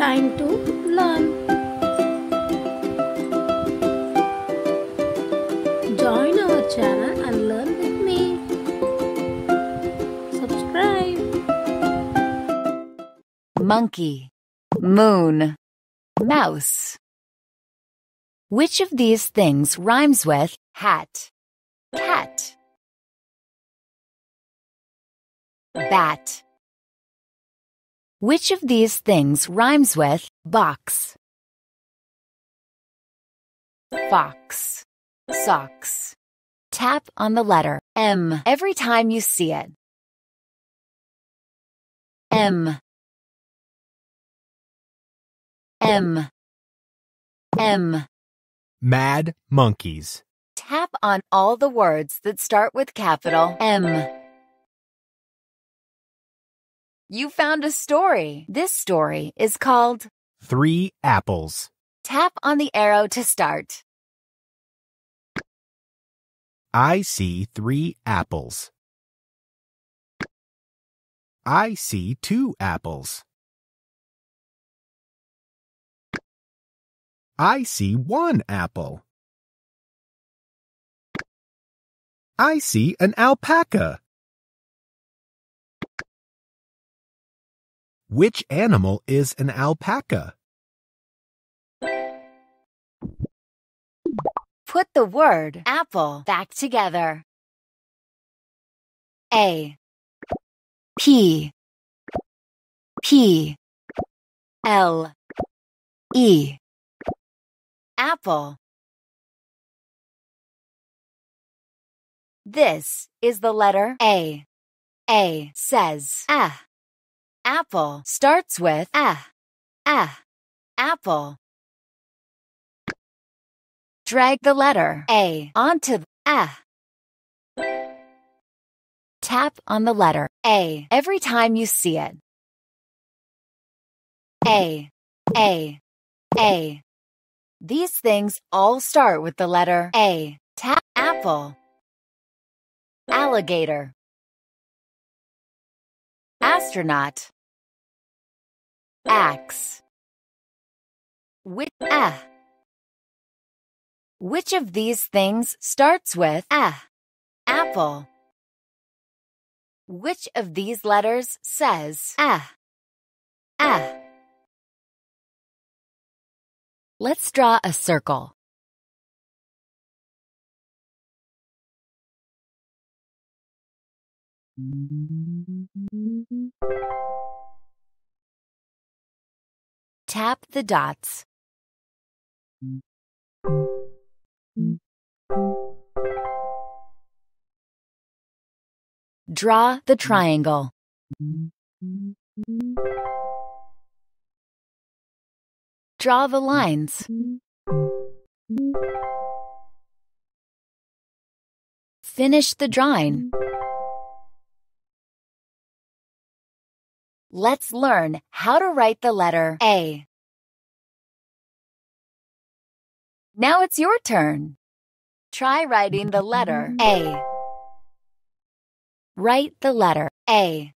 Time to learn. Join our channel and learn with me. Subscribe. monkey, moon, mouse. Which of these things rhymes with hat, cat, bat? Which of these things rhymes with box, fox, socks? Tap on the letter M every time you see it. M. M. M. Mad monkeys. Tap on all the words that start with capital M. You found a story. This story is called Three apples. Tap on the arrow to start. I see three apples. I see two apples. I see one apple. I see an alpaca. Which animal is an alpaca? Put the word apple back together. A. P. P. L. E. Apple. This is the letter A. A says ah. Apple starts with a, Ah. Apple. Drag the letter A onto ah. Tap on the letter A every time you see it. A. A. A. These things all start with the letter A. Tap apple. Alligator. Astronaut. Axe. Which, ah. Which of these things starts with ah? Apple. Which of these letters says ah? Ah. Let's draw a circle. Tap the dots. Draw the triangle. Draw the lines. Finish the drawing. Let's learn how to write the letter A. Now it's your turn. Try writing the letter A. Write the letter A.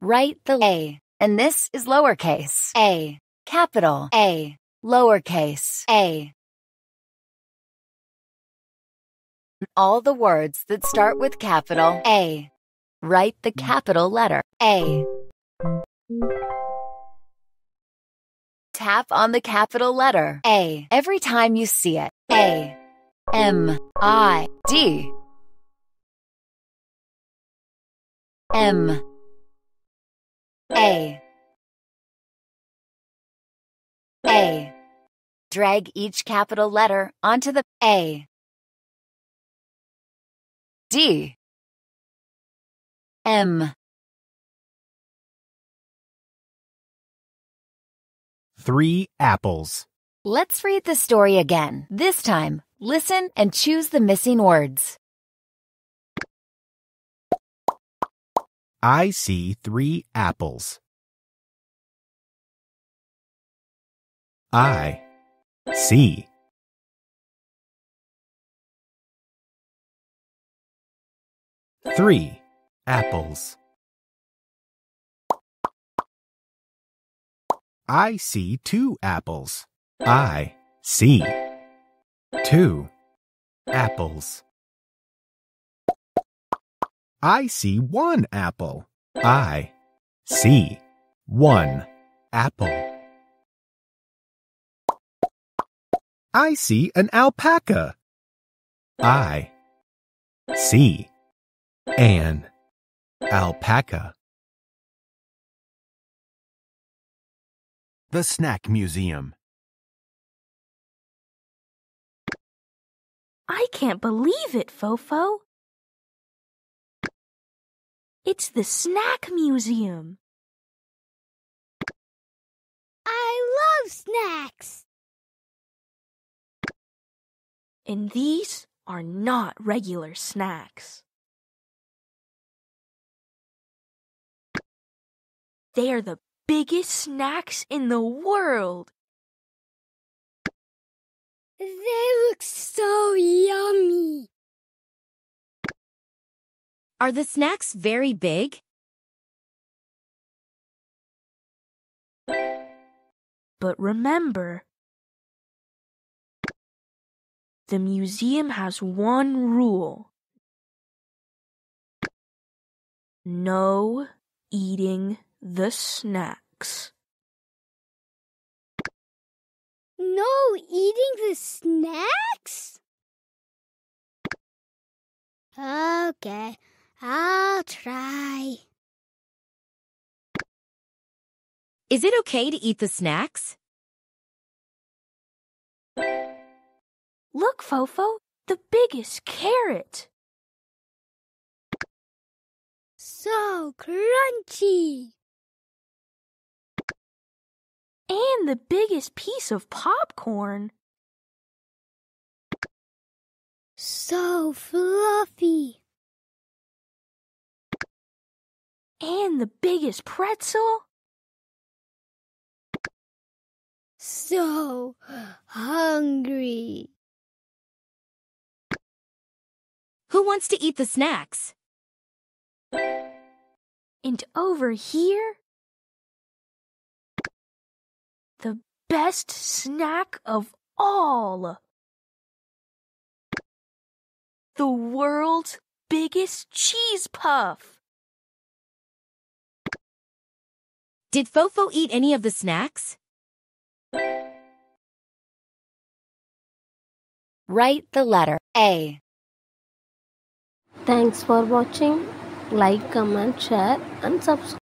Write the A. And this is lowercase a, capital A, lowercase a. All the words that start with capital A. Write the capital letter A. Tap on the capital letter A every time you see it. A. M. I. D. M. A. A. Drag each capital letter onto the A. D. M. Three apples. Let's read the story again. This time, listen and choose the missing words. I see three apples. I see. Three apples. I see two apples. I see two apples. I see one apple. I see one apple. I see an alpaca. I see an alpaca. The Snack Museum. I can't believe it, Fofo. It's the Snack Museum. I love snacks. And these are not regular snacks. They are the biggest snacks in the world. They look so yummy. Are the snacks very big? But remember, the museum has one rule no eating the snacks. No eating the snacks? Okay, I'll try. Is it okay to eat the snacks? Look, Fofo, the biggest carrot. So crunchy. And the biggest piece of popcorn. So fluffy. And the biggest pretzel. So hungry. Who wants to eat the snacks? And over here, best snack of all. The world's biggest cheese puff. Did Fofo eat any of the snacks? Write the letter A. Thanks for watching. Like, comment, share, and subscribe.